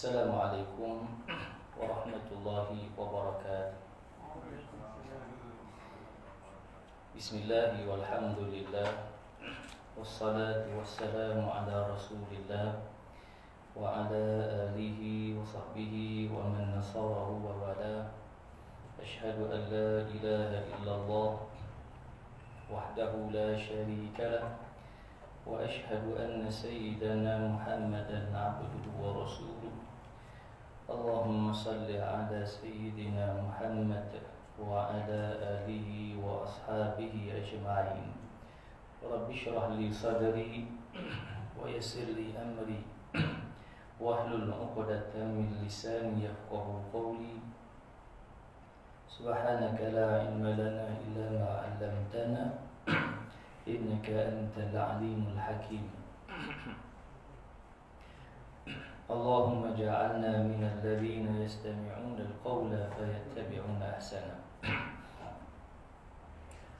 السلام عليكم ورحمة الله وبركاته. بسم الله والحمد لله والصلاة والسلام على رسول الله وعلى آله وصحبه ومن نصره ووالاه. أشهد أن لا إله إلا الله وحده لا شريك له وأشهد أن سيدنا محمدا عبده ورسوله. اللهم صل على سيدنا محمد وعلى آله وأصحابه أجمعين. رب اشرح لي صدري ويسر لي أمري. واحلل عقدة من لساني يفقه قولي. سبحانك لا علم لنا إلا ما علمتنا إنك أنت العليم الحكيم. اللهم اجعلنا من الذين يستمعون القول فيتبعون أحسنه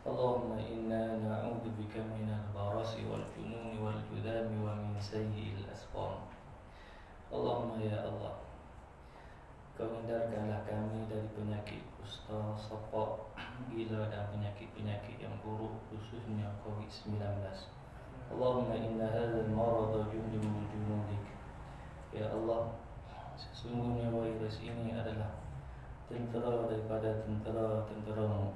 اللهم إنا نعوذ بك من البرص والجنون والجذام ومن سيء الأسقام اللهم يا الله Kau hindarkanlah kami dari penyakit kusta, sepak, gila dan penyakit-penyakit yang buruk khususnya COVID-19. Allahumma inna hadzal marad jundun min junudik. Ya Allah, sesungguhnya virus ini adalah tentera daripada tentera-tenteramu.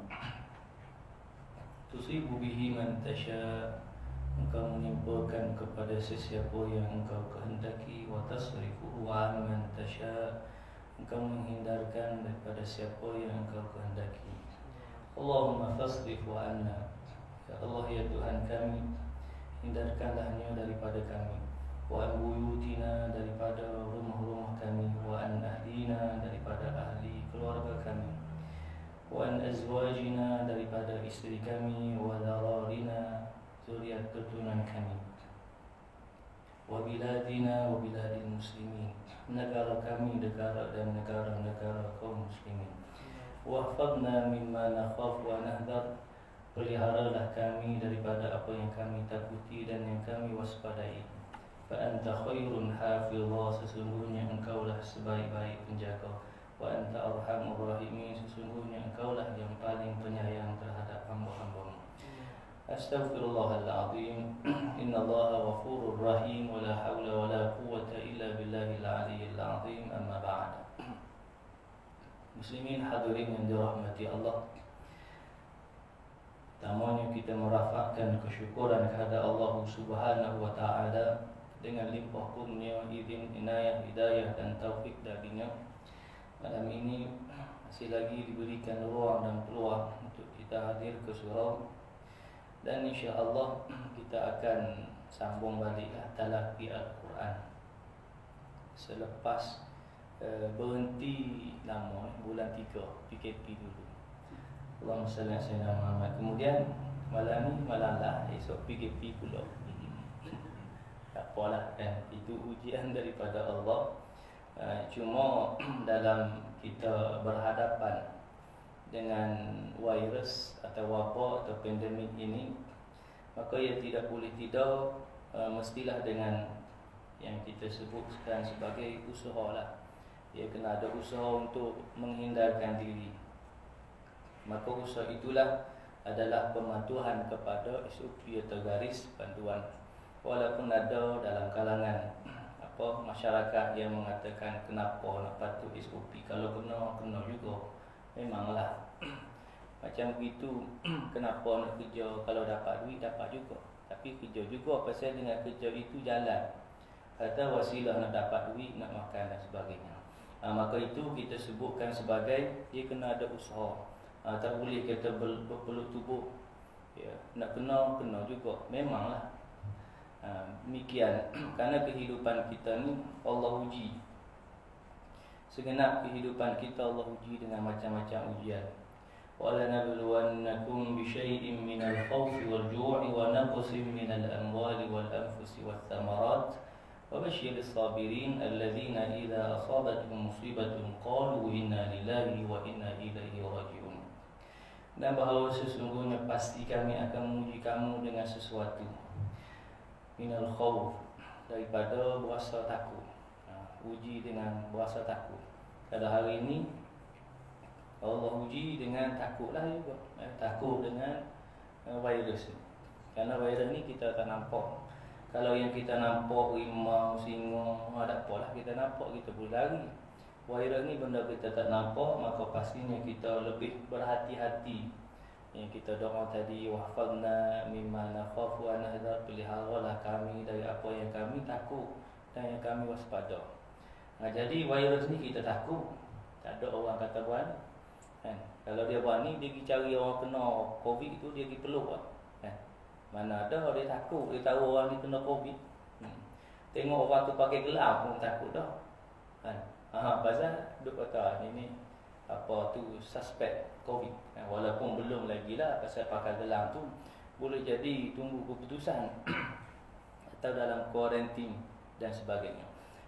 Tusibu bihi man tasha Engkau menimpakan kepada sesiapa yang engkau kehendaki Wa tasrifu wa man tasha Engkau menghindarkan daripada siapa yang engkau kehendaki. Allahumma fasrifu anna. Ya Allah ya Tuhan kami Hindarkanlahnya daripada kami Wa an buyutina daripada rumah-rumah kami Wa ahlina daripada ahli keluarga kami Wa an daripada isteri kami Wa dararina zuriat keturunan kami Wa biladina muslimin negara kami, negara dan negara-negara kaum muslimin. Wahfadna mimma nakhaf wa. Peliharalah kami daripada apa yang kami takuti dan yang kami waspadai. فأنت خير حافظ سسنغوني أن كولا حسباي باي بنجاكو. وأنت أرحم الراحمين سسنغوني أن كولا حجم قادم بنيايان ترهد أستغفر الله العظيم. إن الله غفور رحيم. ولا حول ولا قوة إلا بالله العلي العظيم. أما بعد. مسلمين حضرين عند رحمة الله. Namanya kita merafakkan kesyukuran kepada Allah Subhanahu wa taala. Dengan limpah kurnia, izin, inayah, hidayah dan taufik darinya. Malam ini masih lagi diberikan ruang dan peluang untuk kita hadir ke surau dan insya-Allah kita akan sambung baliklah talaqi al-Quran selepas uh, berhenti lama bulan 3 PKP dulu. Allahumma salli ala Muhammad. Kemudian malam ni malam lah esok PKP pula. Apalah kan. Itu ujian daripada Allah. Uh, cuma dalam kita berhadapan dengan virus atau wabak atau pandemik ini maka ia tidak boleh tidak uh, mestilah dengan yang kita sebutkan sebagai usaha lah ia kena ada usaha untuk menghindarkan diri. Maka usaha itulah adalah pematuhan kepada SOP atau garis panduan walaupun ada dalam kalangan apa masyarakat yang mengatakan kenapa nak patuh SOP kalau kena kena juga. Memanglah. Macam begitu kenapa nak kerja? Kalau dapat duit dapat juga. Tapi kerja juga pasal dengan kerja itu jalan. Kata wasilah nak dapat duit nak makan dan sebagainya. Ha, maka itu kita sebutkan sebagai dia kena ada usaha. Ha, tak boleh kita berpeluk tubuh. Ya, nak kena kena juga. Memanglah ha, demikian kerana kehidupan kita ni Allah uji Segenap kehidupan kita Allah uji dengan macam-macam ujian. وَلَنَبْلُوَنَّكُمْ بِشَيْءٍ مِنَ الْخَوْفِ وَالْجُوعِ وَنَقْصٍ مِنَ الْأَمْوَالِ وَالْأَنْفُسِ وَالثَّمَرَاتِ وَبَشِّرِ الصَّابِرِينَ الَّذِينَ إِذَا أَصَابَتْهُمْ مُصِيبَةٌ قَالُوا إِنَّا لِلَّهِ وَإِنَّا إِلَيْهِ رَاجِعُونَ Dan bahawa sesungguhnya pasti kami akan menguji kamu dengan sesuatu Minal khawf Daripada berasa takut uji dengan berasa takut. Kalau hari ini Allah uji dengan takutlah juga. Eh, takut dengan uh, virus ni. Kerana virus ni kita tak nampak. Kalau yang kita nampak rimau, singa, ada apalah kita nampak kita boleh lari. Virus ni benda kita tak nampak maka pastinya kita lebih berhati-hati. Yang kita doa tadi wahfadna mimma nakhafu an hadar peliharalah kami dari apa yang kami takut dan yang kami waspada. Nah, jadi virus ni kita takut. Tak ada orang kata buat kan? Kalau dia buat ni, dia pergi cari orang kena COVID itu, dia pergi peluk lah. kan? Mana ada, dia takut, dia tahu orang ni kena COVID. Hmm. Tengok orang tu pakai gelap pun takut dah. Kan? Ha, pasal duk kata ni ni apa tu suspek COVID. Kan? Walaupun belum lagi lah pasal pakai gelang tu boleh jadi tunggu keputusan atau dalam kuarantin dan sebagainya.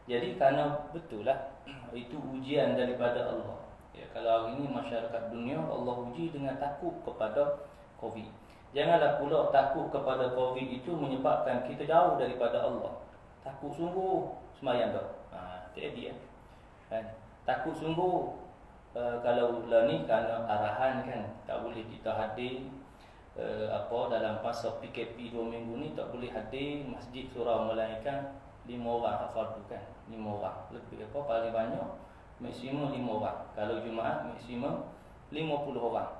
Jadi kerana betul lah itu ujian daripada Allah. Ya, kalau hari ini masyarakat dunia Allah uji dengan takut kepada COVID. Janganlah pula takut kepada COVID itu menyebabkan kita jauh daripada Allah. Takut sungguh semayang tak? Ha, jadi ya. Kan? Takut sungguh uh, kalau lah ni kerana arahan kan tak boleh kita hadir uh, apa dalam masa PKP 2 minggu ni tak boleh hadir masjid surau melainkan lima orang hafal tu kan lima orang lebih apa paling banyak maksimum 5 orang. Kalau Jumaat maksimum 50 orang.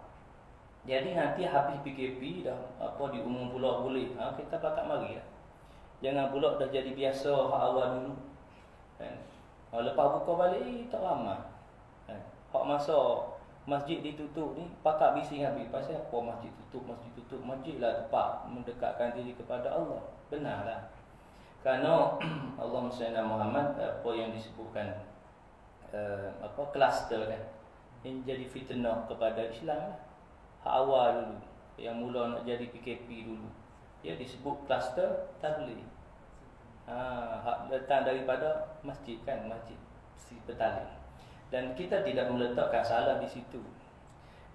Jadi nanti habis PKP dah apa diumum pula boleh. Ha, kita pakat mari lah. Jangan pula dah jadi biasa awal dulu. Kan? Ha, lepas buka balik eh, tak ramai. Hak masa masjid ditutup ni pakat bising habis pasal apa masjid tutup masjid tutup masjid lah tempat mendekatkan diri kepada Allah benarlah kerana Allah Muhammad apa yang disebutkan uh, apa kluster kan yang jadi fitnah kepada Islam lah. Hak awal dulu yang mula nak jadi PKP dulu. Dia disebut kluster tabligh. Ha, hak datang daripada masjid kan, masjid si petali. Dan kita tidak meletakkan salah di situ.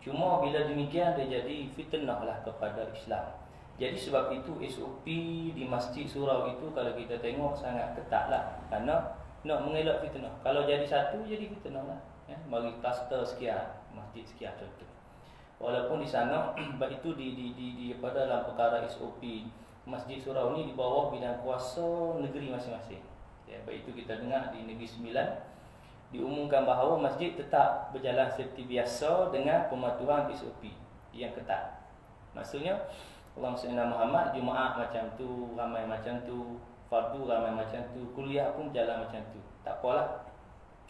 Cuma bila demikian dia jadi fitnah lah kepada Islam. Jadi sebab itu SOP di Masjid Surau itu kalau kita tengok sangat ketat lah. Kerana nak mengelak fitnah. Kalau jadi satu, jadi fitnah lah. Ya, mari kluster sekian, masjid sekian contoh. Walaupun di sana, itu di, di, di, di pada dalam perkara SOP Masjid Surau ni di bawah bidang kuasa negeri masing-masing. Ya, baik itu kita dengar di Negeri Sembilan diumumkan bahawa masjid tetap berjalan seperti biasa dengan pematuhan SOP yang ketat. Maksudnya Allah Sayyidina Muhammad Jumaat macam tu, ramai macam tu, fardu ramai macam tu kuliah pun jalan macam tu. Tak apalah.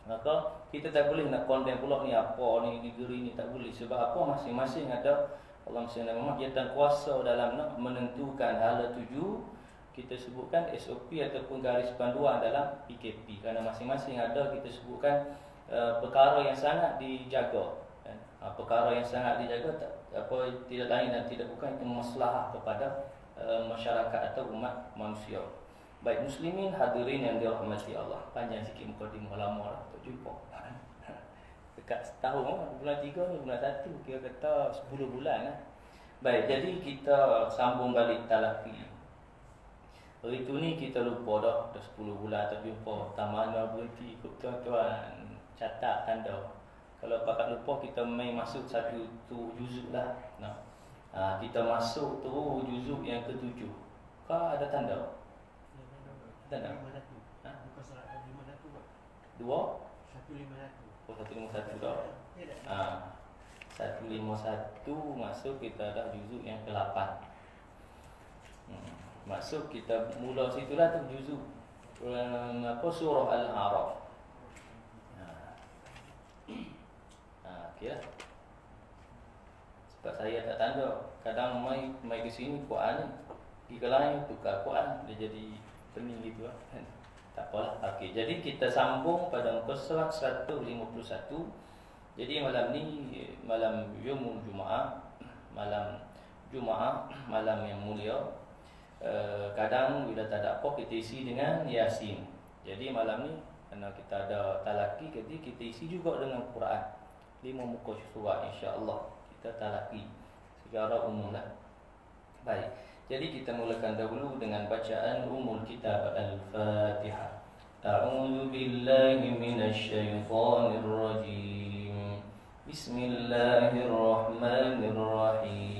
Maka kita tak boleh nak condemn pula ni apa ni negeri ni tak boleh. Sebab apa? Masing-masing ada Allah SWT dia dan kuasa dalam nak menentukan hala tuju kita sebutkan SOP ataupun garis panduan dalam PKP kerana masing-masing ada kita sebutkan uh, perkara yang sangat dijaga uh, perkara yang sangat dijaga tak, apa tidak lain dan tidak bukan itu masalah kepada uh, masyarakat atau umat manusia Baik muslimin hadirin yang dirahmati Allah. Panjang sikit mukadimah lama lah tak jumpa. Dekat setahun lah, bulan tiga ni bulan satu kira kata sepuluh bulan lah. Baik, jadi kita sambung balik talaki. Hari tu ni kita lupa dah, dah sepuluh bulan tak jumpa. Tak mana berhenti ikut tuan-tuan. Catat tanda. Kalau pakat lupa kita main masuk satu tu juzuk lah. Nah. Ha, kita masuk tu juzuk yang ketujuh. Kau ada tanda? Tak nak. Ha? Dua? Satu lima satu. Oh, satu lima satu dah. Ha. Satu lima satu masuk kita dah juzuk yang ke lapan. Hmm. Masuk kita mula situlah tu juzuk um, apa surah Al-A'raf. Ha. Ha, okay lah. Sebab saya tak tanda Kadang mai mai ke sini Quran ni Pergi lain tukar Quran Dia jadi pening gitu lah kan. Tak apalah. Okey, jadi kita sambung pada muka surat 151. Jadi malam ni malam Jumaat, malam Jumaat, malam yang mulia. Uh, kadang bila tak ada apa kita isi dengan Yasin. Jadi malam ni kerana kita ada talaki jadi kita isi juga dengan Quran. Lima muka surat insya-Allah kita talaki secara umum lah. Baik. Jadi kita mulakan dahulu dengan bacaan umul kitab Al-Fatihah. أعوذ بالله من الشيطان الرجيم بسم الله الرحمن الرحيم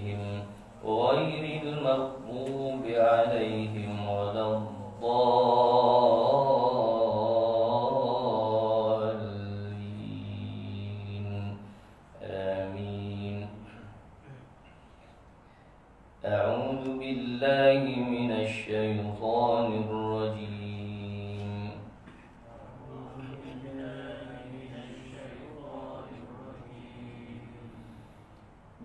غير المغضوب عليهم ولا الضالين. آمين. أعوذ بالله من الشيطان الرجيم.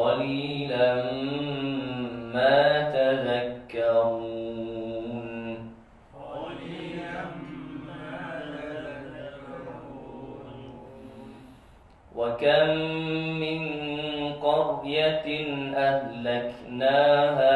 قليلا ما تذكرون. وكم من قرية أهلكناها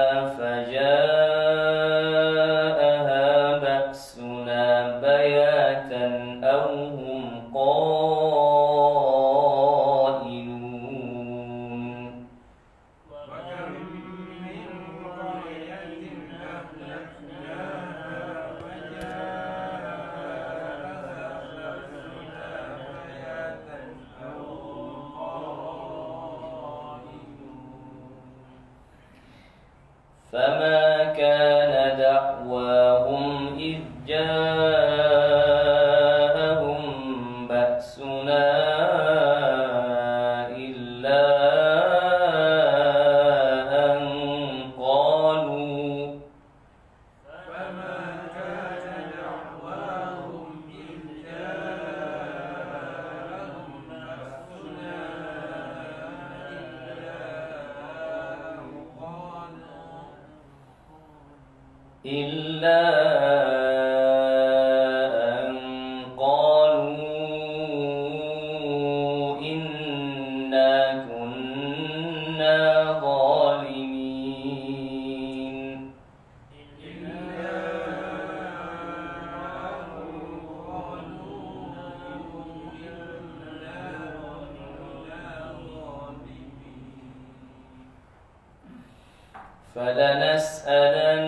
فلنسألن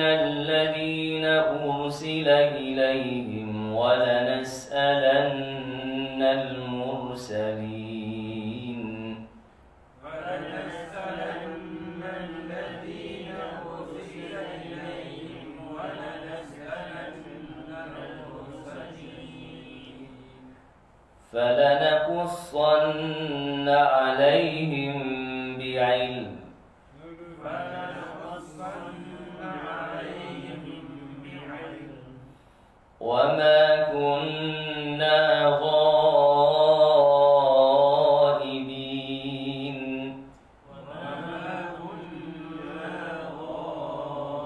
الذين أرسل إليهم ولنسألن المرسلين. الذين أرسل إليهم ولنسألن المرسلين. فلنقصن عليهم بعين وما كنا غائبين وما كنا غائبين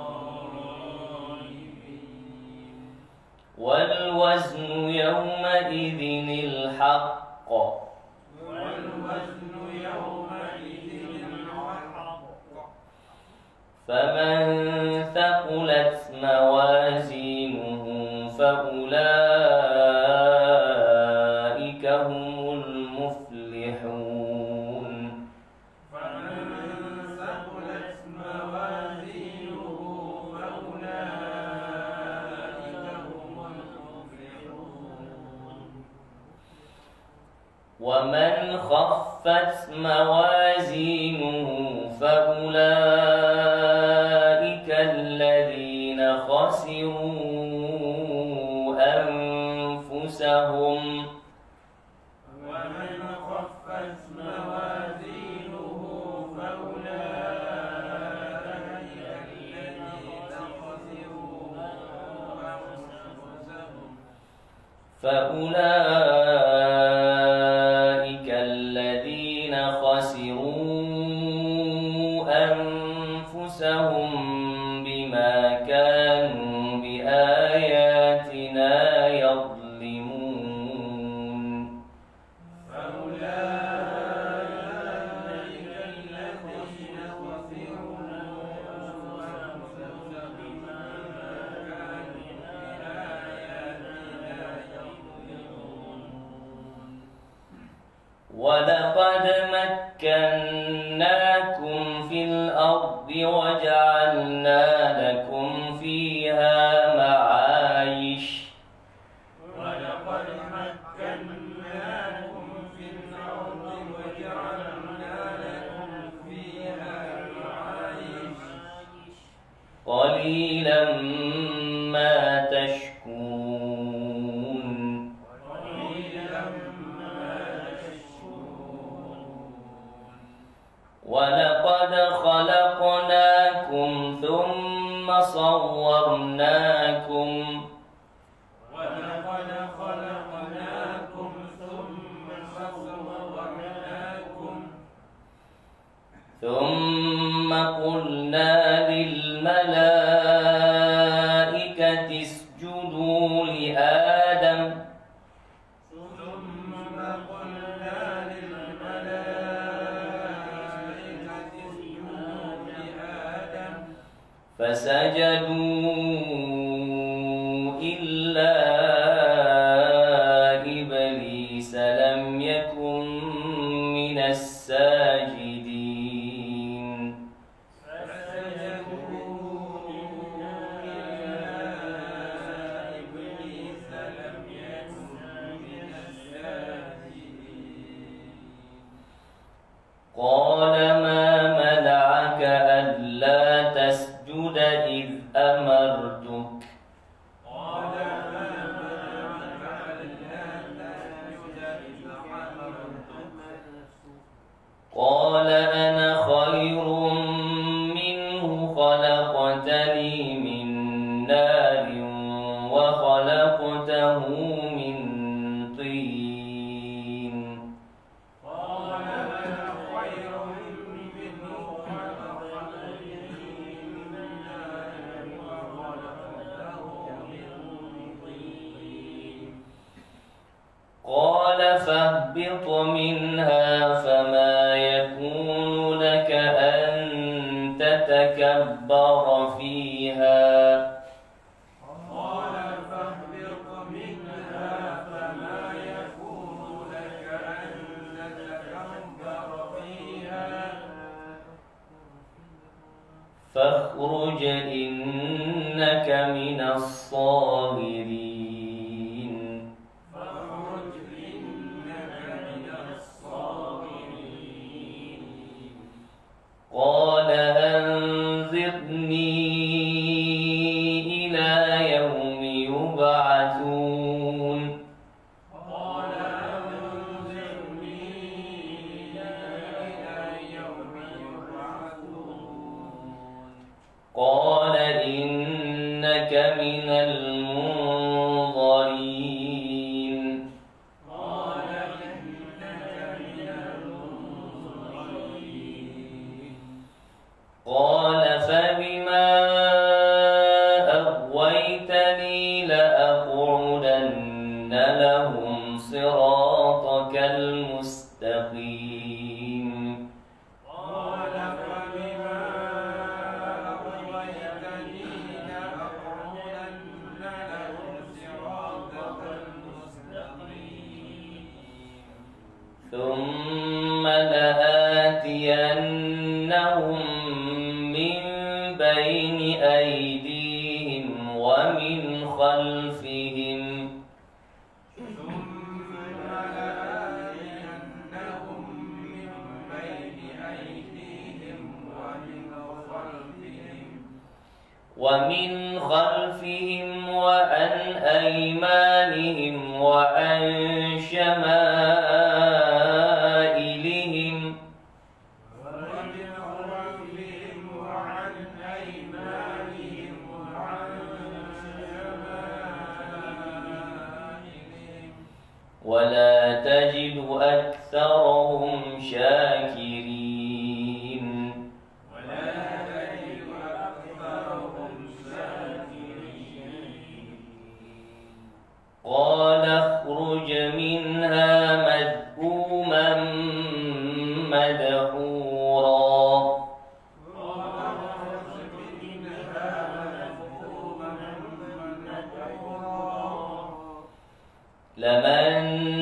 والوزن يومئذ الحق والوزن يومئذ الحق فمن ثقلت موازينه أولئك هم المفلحون. فمن ثقلت فأولئك هم المفلحون ومن خفت موازينه فأولئك من لمن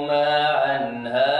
عنهما عَنْهَا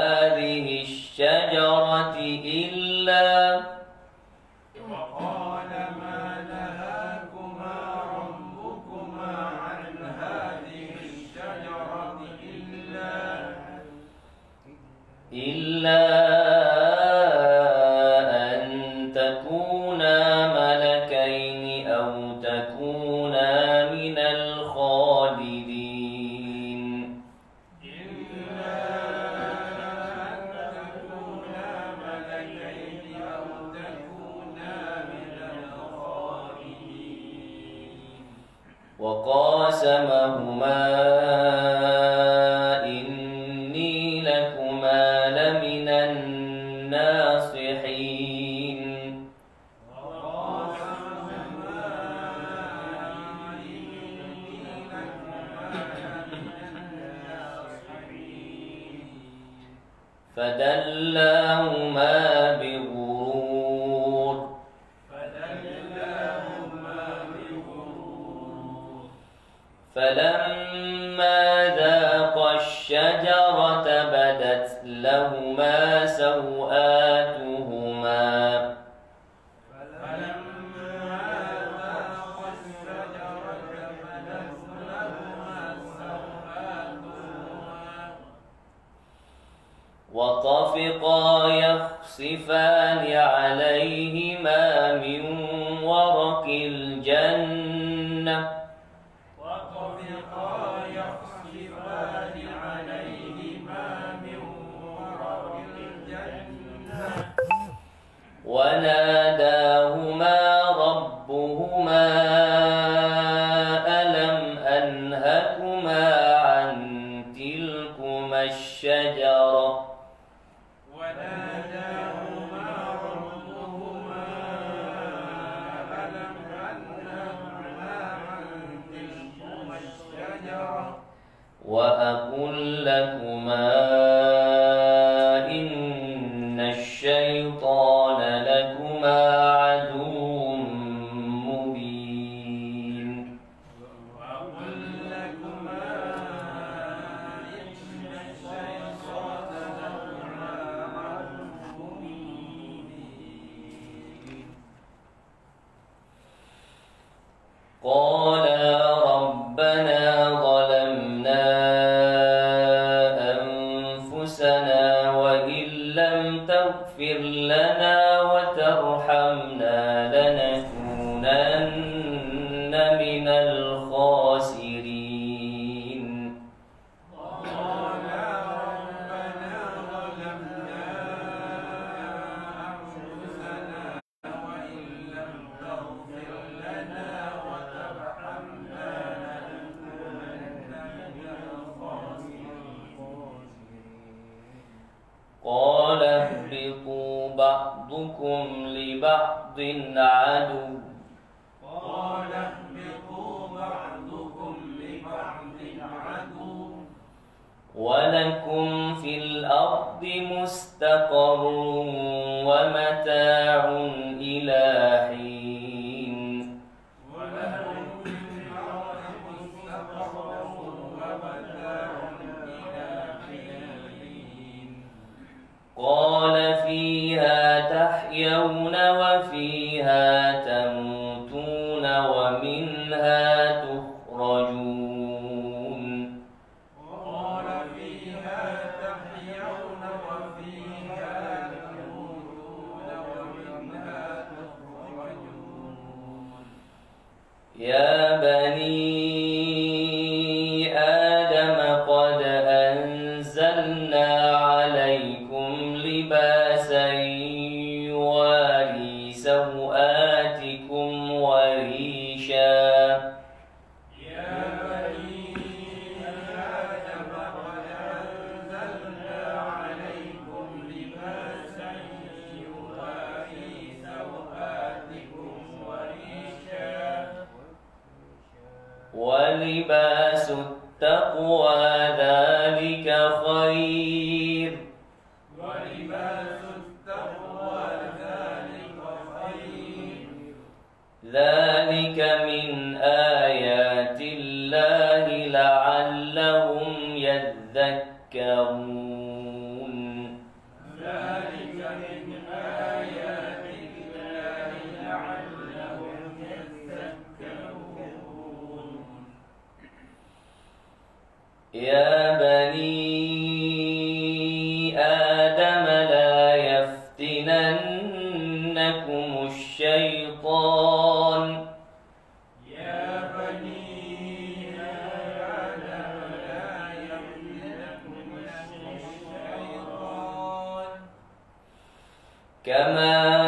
تحيون كما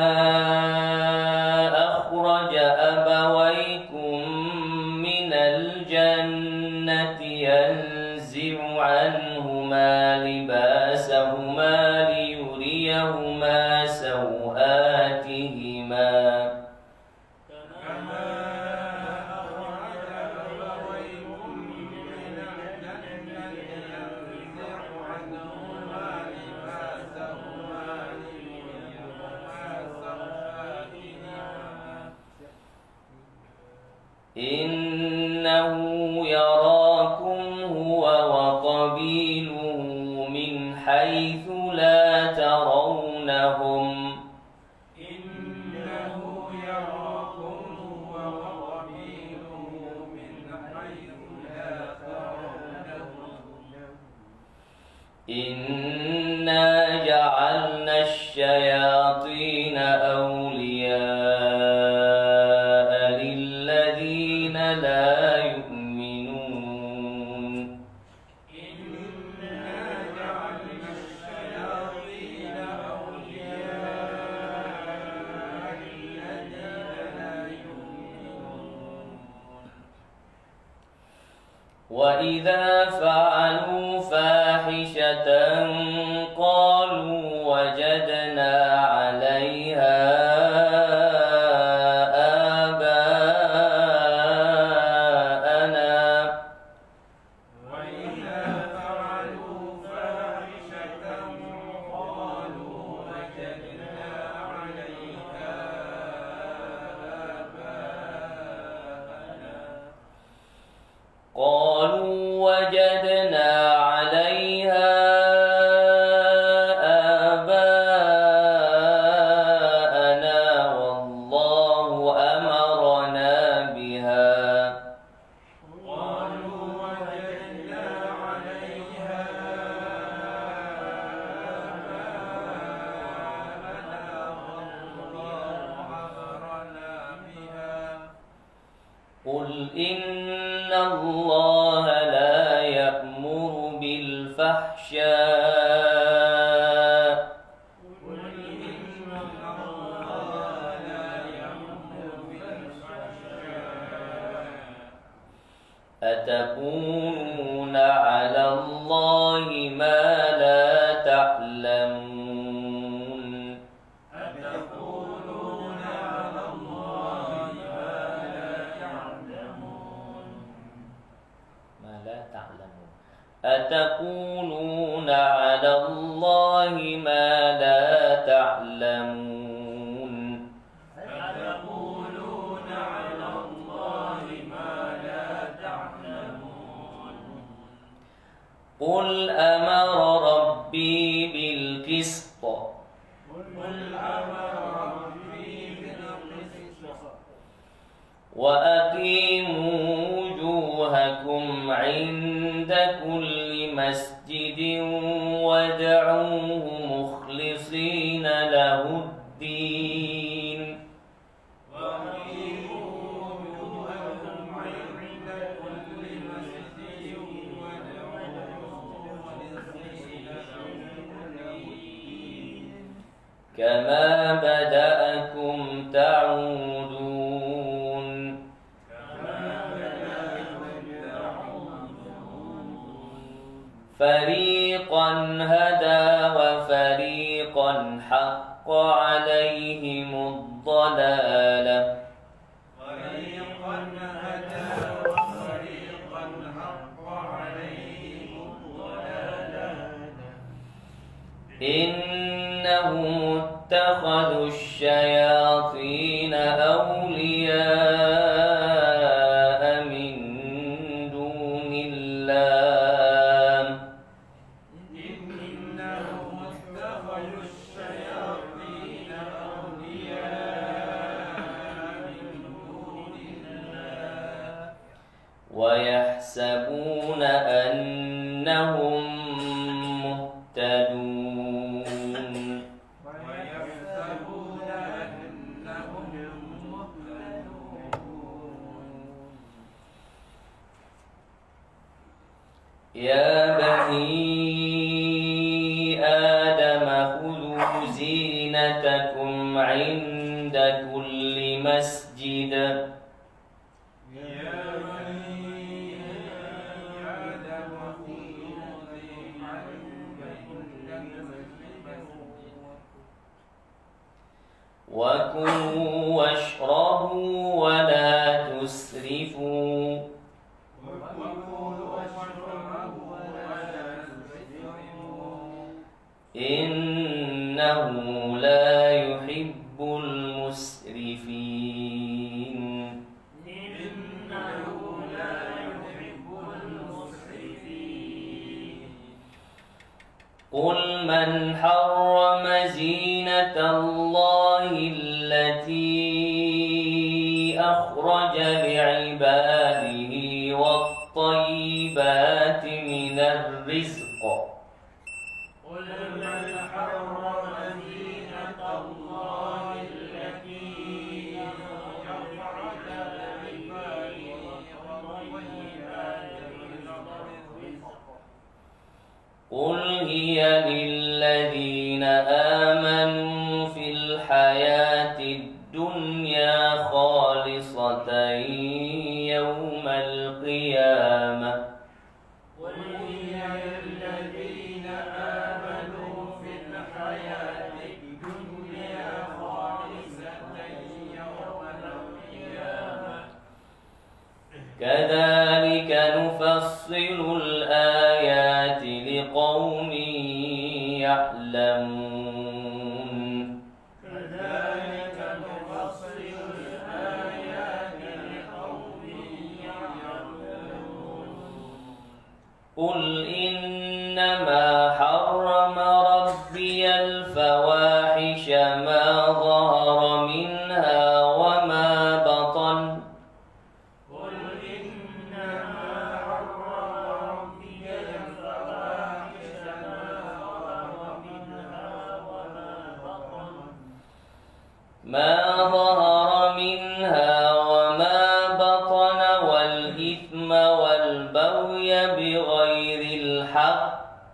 كما بدأكم تعودون فريقا هدى وفريقا حق عليهم الضلالة فريقا هدى وفريقا حق عليهم الضلالة اتخذوا الشياطين من حرم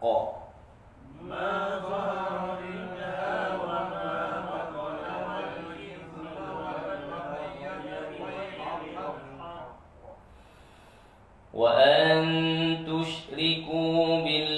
قاف ما ظهر منها وما وأن تشركوا بالله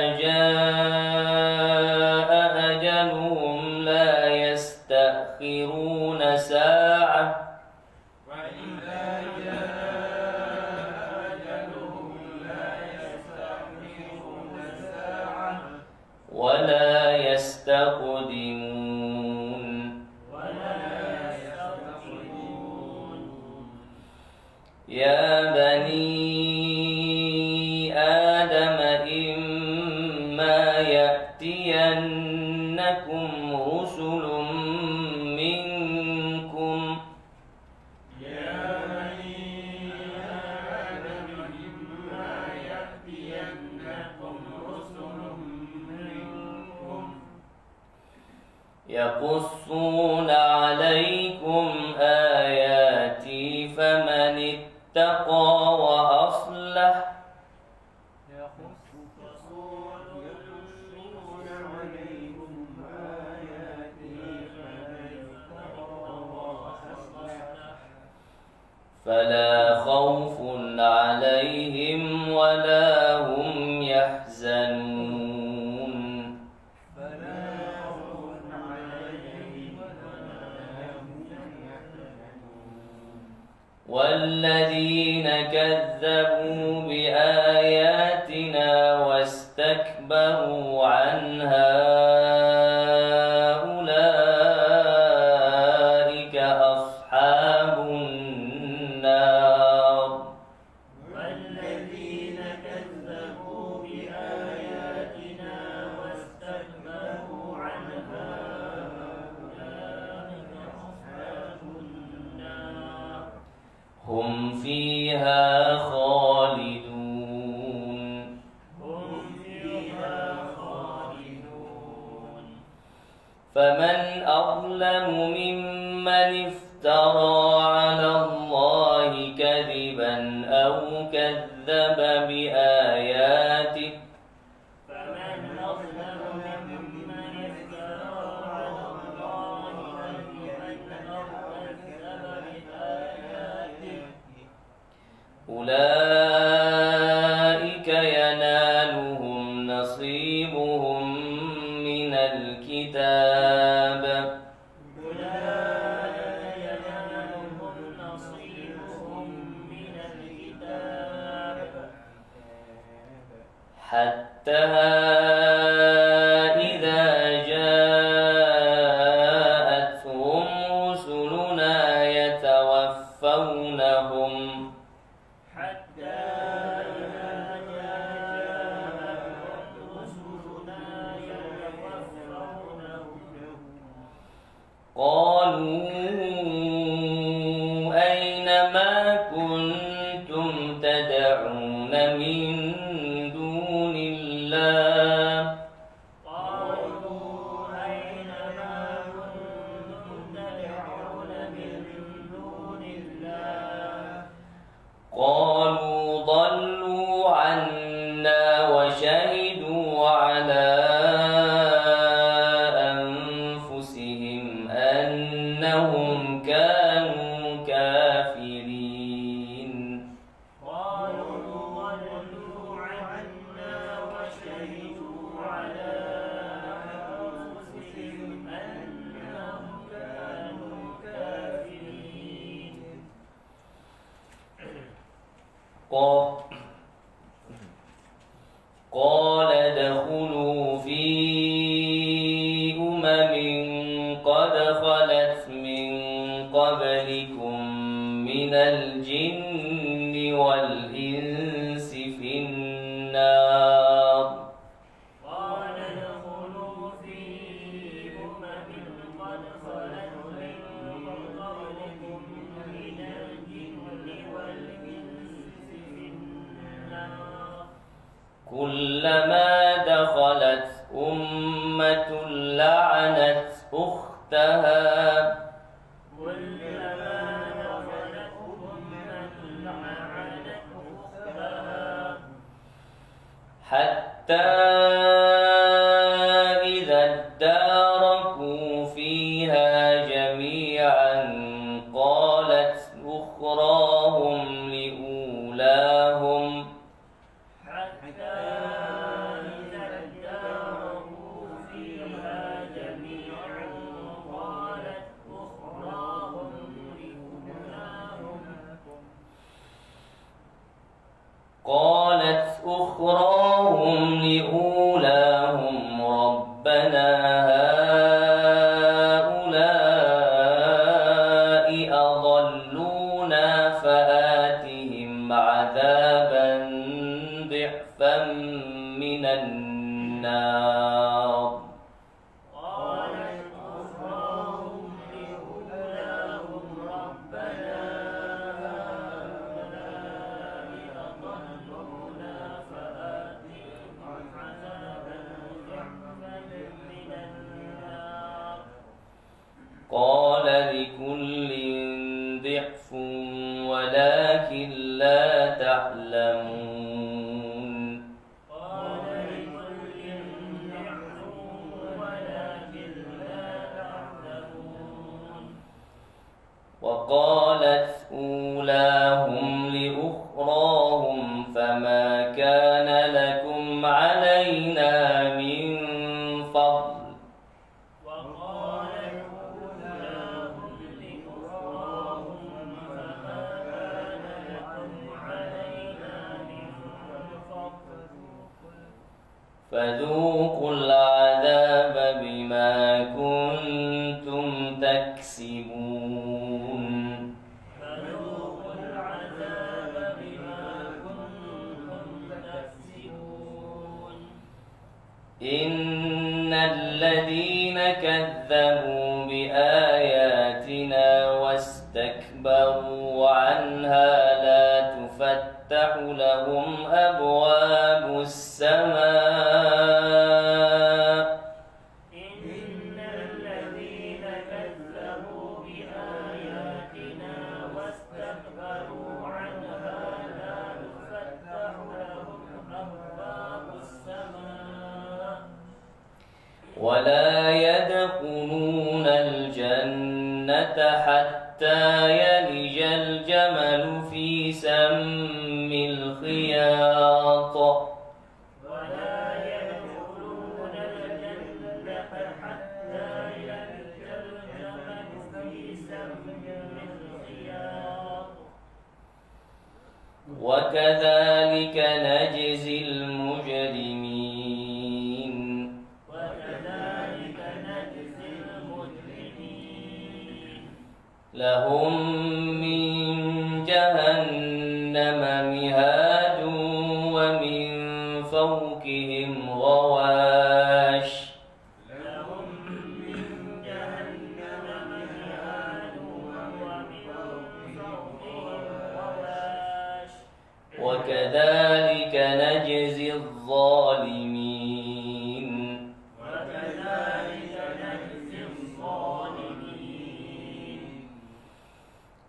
اتقى وأصلح. فلا خوف عليهم ولا والذين كذبوا بآياتنا واستكبروا عنها Tcharam! فذوقوا العذاب وكذلك نجزي المجرمين. وكذلك نجزي المجرمين. لهم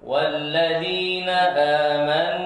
والذين آمنوا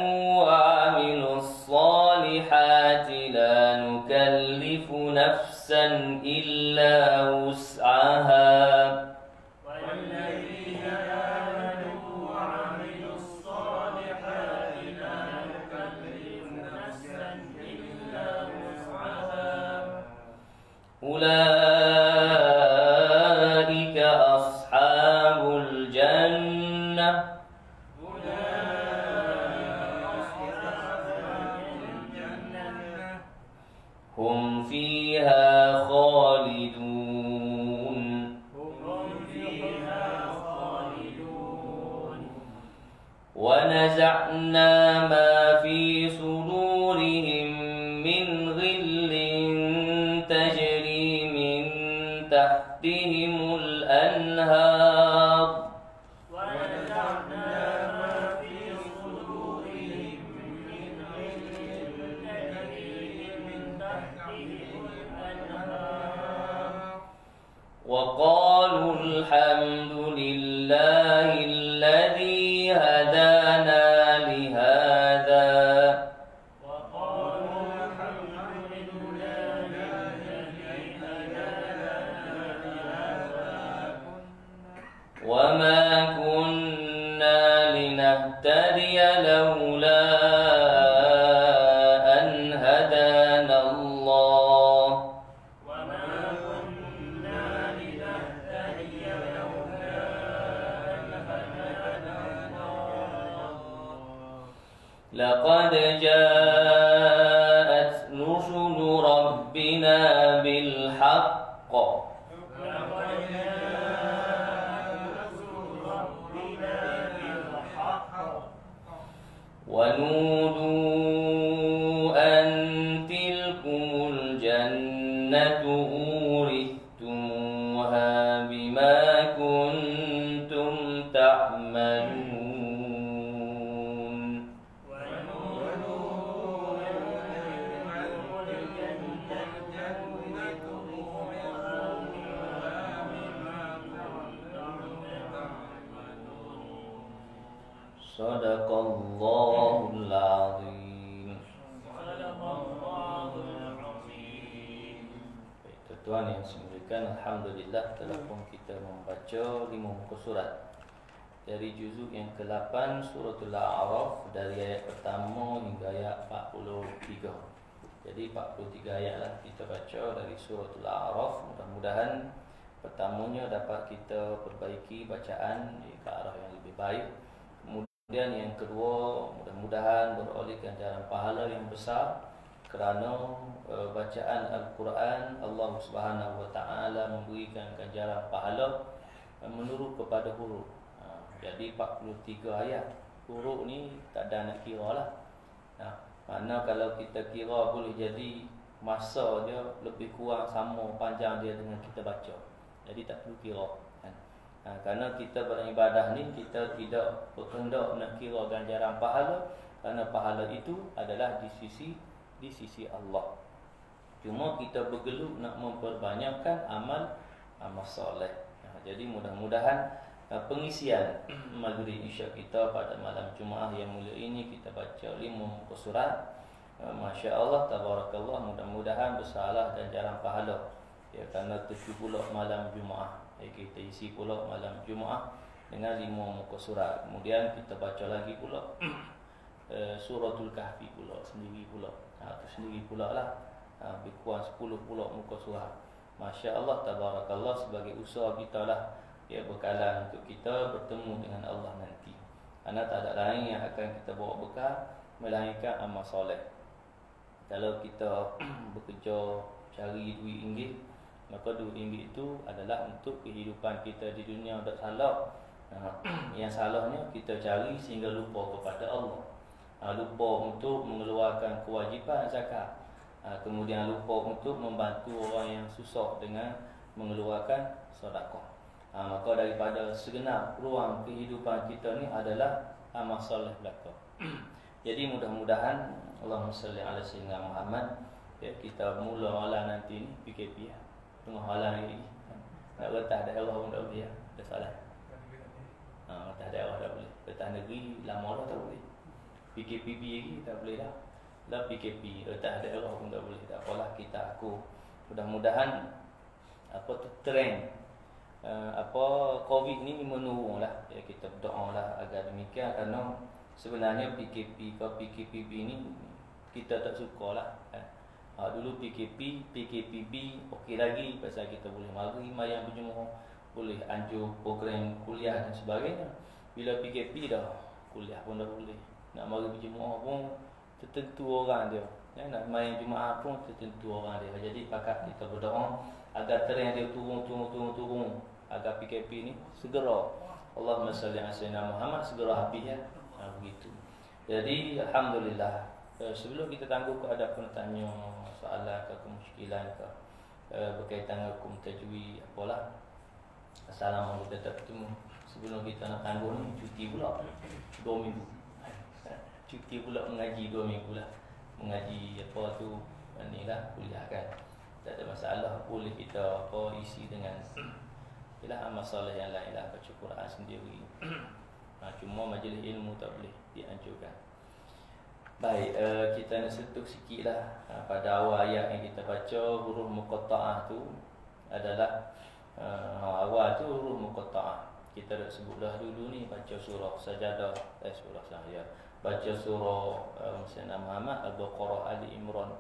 Alhamdulillah telah pun kita membaca lima muka surat. Dari juzuk yang ke-8 Suratul A'raf Dari ayat pertama hingga ayat 43 Jadi 43 ayat lah kita baca dari Suratul A'raf. Mudah-mudahan pertamanya dapat kita perbaiki bacaan ke arah yang lebih baik. Kemudian yang kedua Mudah-mudahan beroleh ganjaran pahala yang besar kerana uh, bacaan Al-Quran Allah Subhanahu Wa Taala memberikan ganjaran pahala uh, menurut kepada huruf. Uh, jadi 43 ayat. Huruf ni tak ada nak kira lah. Nah, mana kalau kita kira boleh jadi masa dia lebih kurang sama panjang dia dengan kita baca. Jadi tak perlu kira. Kan? Ha, kerana kita beribadah ni kita tidak berkendak nak kira ganjaran pahala kerana pahala itu adalah di sisi di sisi Allah. Cuma kita bergelut nak memperbanyakkan amal amal soleh. Ha, jadi mudah-mudahan uh, pengisian maghrib isya kita pada malam Jumaat yang mulia ini kita baca lima muka surat. Uh, Masya Allah, tabarakallah, mudah-mudahan bersalah dan jarang pahala. Ya, kerana tujuh puluh malam Jumaat. Ya, kita isi pula malam Jumaat dengan lima muka surat. Kemudian kita baca lagi pula uh, suratul kahfi pula sendiri pula ha, tu sendiri pula lah. Ha, lebih kurang 10 pula muka surat. Masya Allah Tabarakallah sebagai usaha kita lah. Ya bekalan untuk kita bertemu dengan Allah nanti. Kerana tak ada lain yang akan kita bawa bekal melainkan amal soleh. Kalau kita bekerja cari duit ringgit maka duit ringgit itu adalah untuk kehidupan kita di dunia. Tak salah ha, yang salahnya kita cari sehingga lupa kepada Allah. ha, lupa untuk mengeluarkan kewajipan zakat. Ha, kemudian lupa untuk membantu orang yang susah dengan mengeluarkan sedekah. Ha, maka daripada segenap ruang kehidupan kita ni adalah amal soleh belaka. Jadi mudah-mudahan Allahumma salli ala sayyidina Muhammad ya, kita mula malam nanti ni PKP ya. tengah malam ni nak retah daerah pun tak boleh ya. ada salah. Ha, retah daerah tak boleh. Retah negeri lama dah tak boleh PKPB lagi tak boleh dah. Lah PKP eh, tak ada error pun tak boleh tak apalah kita aku. Mudah-mudahan apa tu trend uh, apa covid ni menurun lah. Ya, kita berdoa lah agar demikian. Kerana sebenarnya PKP ke PKPB ni kita tak suka lah eh. ha, dulu PKP PKPB okey lagi. Pasal kita boleh mari mayang berjumpa boleh anjur program kuliah dan sebagainya. Bila PKP dah kuliah pun dah boleh nak mari berjumpa pun tertentu orang dia. Ya, nak main Jumaat pun tertentu orang dia. Jadi pakat kita berdoa agar trend dia turun turun turun turun. Agar PKP ni segera. Allahumma salli ala sayyidina Muhammad segera habis ya. Ha, begitu. Jadi alhamdulillah. Eh, sebelum kita tangguh ke ada penanya soalan ke kemusykilan ke? Eh, berkaitan dengan hukum tajwid apalah. Assalamualaikum kita bertemu. Sebelum kita nak tangguh ni cuti pula. 2 minggu cuti pula mengaji dua minggu lah. Mengaji apa tu ni lah kuliah kan. Tak ada masalah boleh kita apa isi dengan ialah masalah yang lain lah baca Quran sendiri. Ha, cuma majlis ilmu tak boleh dianjurkan. Baik uh, kita nak sentuh sikit lah. Uh, pada awal ayat yang kita baca huruf muqatta'ah tu adalah uh, awal tu huruf muqatta'ah. Kita dah sebut dah dulu ni baca surah sajadah eh surah sahaja baca surah uh, Sayyidina Muhammad Al-Baqarah Ali Imran.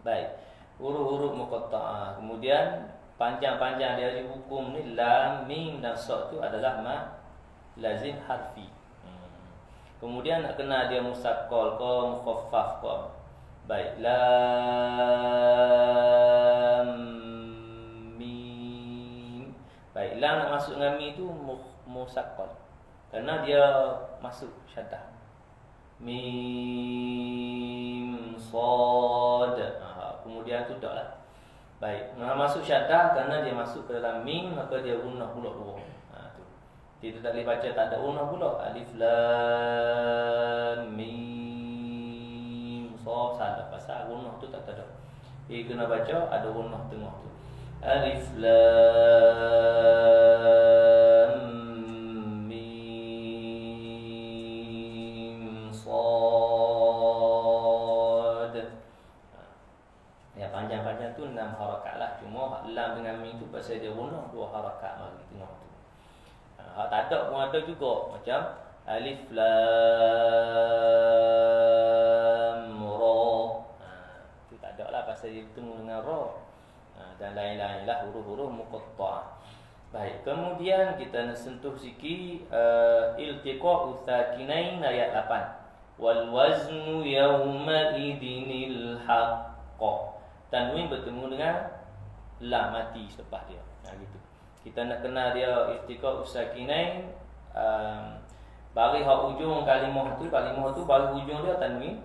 Baik. Huruf-huruf muqatta'ah. Kemudian panjang-panjang dari hukum ni lam mim dan sad tu adalah ma lazim harfi. Hmm. Kemudian nak kena dia musaqqal ke mukhaffaf ke. Baik. Lam mim. Baik, lam nak masuk dengan mim tu musaqqal. Kerana dia masuk syaddah mim sad ha, kemudian tu dak lah. Baik nak masuk syaddah kerana dia masuk ke dalam mim maka dia gunnah pula dua. Ha tu. Kita tak boleh baca tak ada gunnah pula. Alif lam mim sad salah pasal gunnah tu tak ada dia kena baca ada gunnah tengah tu. Alif lam pasal dia guna dua harakat mari tengok tu. Ha, tak ada pun ada juga Macam Alif Lam Ra. Ha, Tu tak ada lah pasal dia bertemu dengan Ra. Ha, Dan lain-lain lah huruf-huruf muqatta'ah. Baik, kemudian kita nak sentuh sikit uh, Iltiqa uthakinain ayat 8 Wal waznu yawma idinil haqqa tanwin bertemu dengan lam mati selepas dia. Ha, gitu. Kita nak kenal dia istiqa usakinain um, bagi hak ujung kalimah tu kalimah tu bagi ujung dia tanwin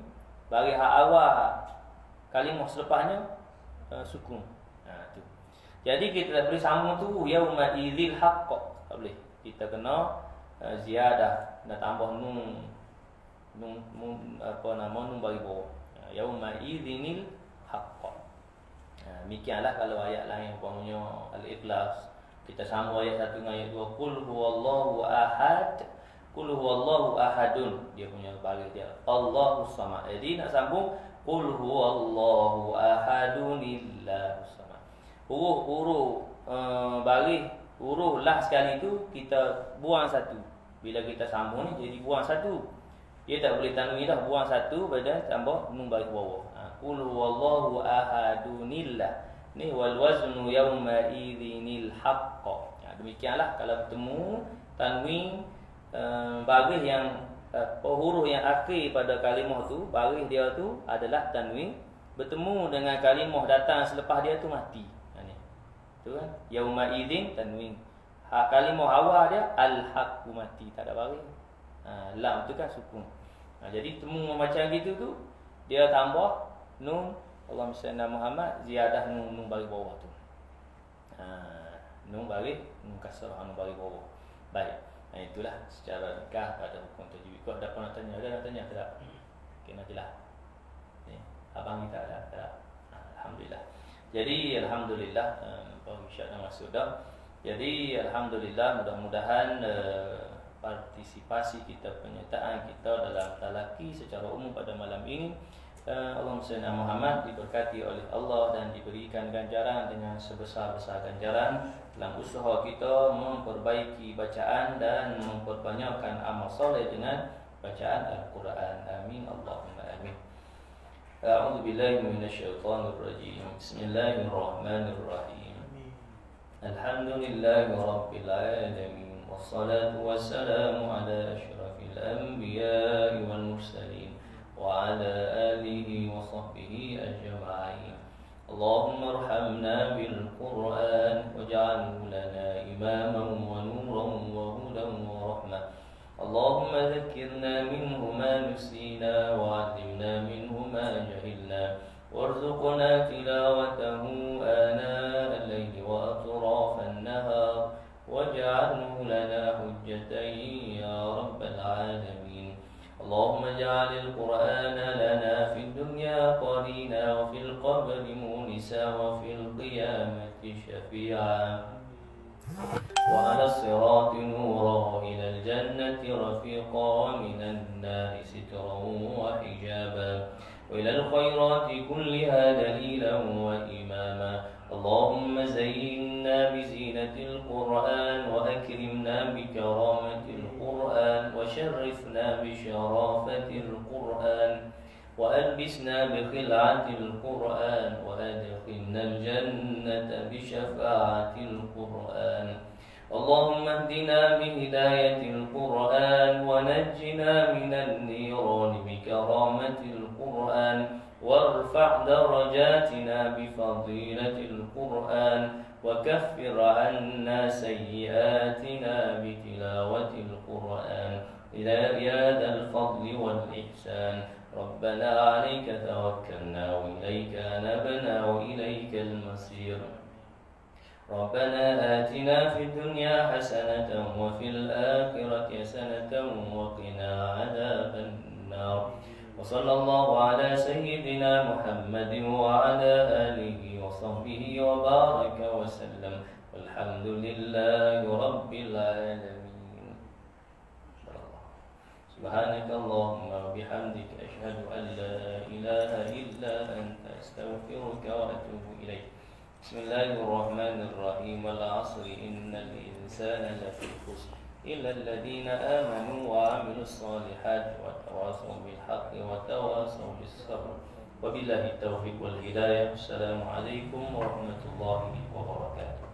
bagi hak awal kalimah selepasnya uh, sukun. Ha, tu. Jadi kita tak boleh sambung tu yauma idzil haqq. Tak boleh. Kita kena uh, ziyadah nak tambah nun nun, nun apa nama nun bagi bawah. Ha, yauma idzinil haqq. Demikianlah kalau ayat lain umpamanya al-ikhlas. Kita sambung ayat satu dengan ayat dua. Qul huwallahu ahad. Qul huwallahu ahadun. Dia punya baris dia. Allahu samad. Jadi nak sambung qul huwallahu ahadun illahu samad. Huruf-huruf uh, baris huruf lah sekali tu kita buang satu. Bila kita sambung ni jadi buang satu. Dia tak boleh tanwin dah. Buang satu pada tambah nun baris bawah Qul huwallahu ahadunillah. Ni wal waznu yawma idzinil haqq. Ya, demikianlah kalau bertemu tanwin uh, baris yang uh, huruf yang akhir pada kalimah tu, baris dia tu adalah tanwin bertemu dengan kalimah datang selepas dia tu mati. Ha ni. Tu kan? Yauma idzin tanwin. Ha kalimah awal dia al haqqu mati tak ada baris. Ha, lam tu kan sukun. Ha, jadi temu macam gitu tu dia tambah nun Allah salli Muhammad ziyadah nun nun bagi bawah tu. Ha, nun bagi nun kasrah nun bagi bawah. Baik. Ha, itulah secara nikah pada hukum tajwid. Kau ada nak tanya? Ada nak tanya tak? Kena jelas. Ni, abang kita ada tak? Ha, alhamdulillah. Jadi alhamdulillah um, Syed nama sudah. Jadi alhamdulillah mudah-mudahan uh, partisipasi kita penyertaan kita dalam talaki secara umum pada malam ini uh, Allahumma salli ala Muhammad diberkati oleh Allah dan diberikan ganjaran dengan sebesar-besar ganjaran dalam usaha kita memperbaiki bacaan dan memperbanyakkan amal soleh dengan bacaan Al-Quran. Amin. Allahumma amin. A'udzu billahi minasyaitonir rajim. Bismillahirrahmanirrahim. Alhamdulillahi rabbil alamin. Wassalatu wassalamu ala asyrafil anbiya'i wal mursalin alihi wa sahbihi ajma'in. اللهم ارحمنا بالقرآن واجعله لنا إماما ونورا وهدى ورحمة. اللهم ذكرنا منه ما نسينا وعلمنا منه ما جهلنا. وارزقنا تلاوته آناء الليل وأطراف النهار. واجعله لنا حجة يا رب العالمين. اللهم اجعل القرآن لنا في الدنيا قرينا وفي القبر مونسا وفي القيامة شفيعا. وعلى الصراط نورا إلى الجنة رفيقا ومن النار سترا وحجابا. وإلى الخيرات كلها دليلا وإماما. اللهم زينا بزينة القرآن وأكرمنا بكرامة القرآن وشرفنا بشرافة القرآن وألبسنا بخلعة القرآن وأدخلنا الجنة بشفاعة القرآن. اللهم اهدنا بهداية القرآن ونجنا من النيران بكرامة القرآن وارفع درجاتنا بفضيلة القرآن وكفر عنا سيئاتنا بتلاوة القرآن. يا ذا الفضل والإحسان. ربنا عليك توكلنا وإليك نبنا وإليك المصير. ربنا آتنا في الدنيا حسنة وفي الآخرة حسنة وقنا عذاب النار. وصلى الله على سيدنا محمد وعلى آله وصحبه وبارك وسلم. والحمد لله رب العالمين. سبحانك اللهم وبحمدك أشهد أن لا إله إلا أنت أستغفرك وأتوب إليك. بسم الله الرحمن الرحيم. والعصر. إن الإنسان لفي خسر. إلا الذين آمنوا وعملوا الصالحات وتواصوا بالحق وتواصوا بالصبر. وبالله التوفيق والهداية. السلام عليكم ورحمة الله وبركاته.